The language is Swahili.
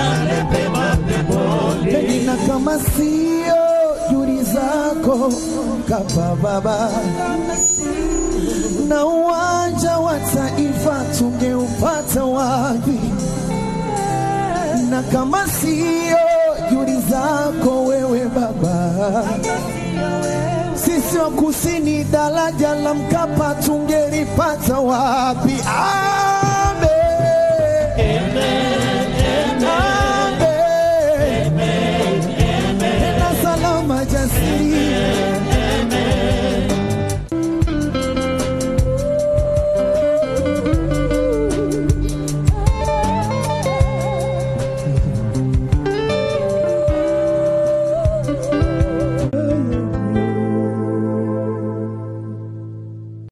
tukutane pema kama sio juhudi zako baba na uwanja wa taifa tungeupata wapi? Na kama sio juhudi zako wewe Baba, sisi wa kusini daraja la Mkapa tungelipata wapi? Ah! see.